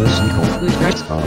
This equal. Stop.